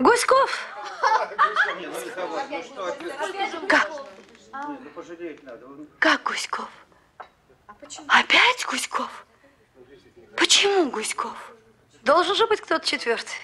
Гуськов? Как? Как Гуськов? Опять Гуськов? Почему Гуськов? Должен же быть кто-то четвертый.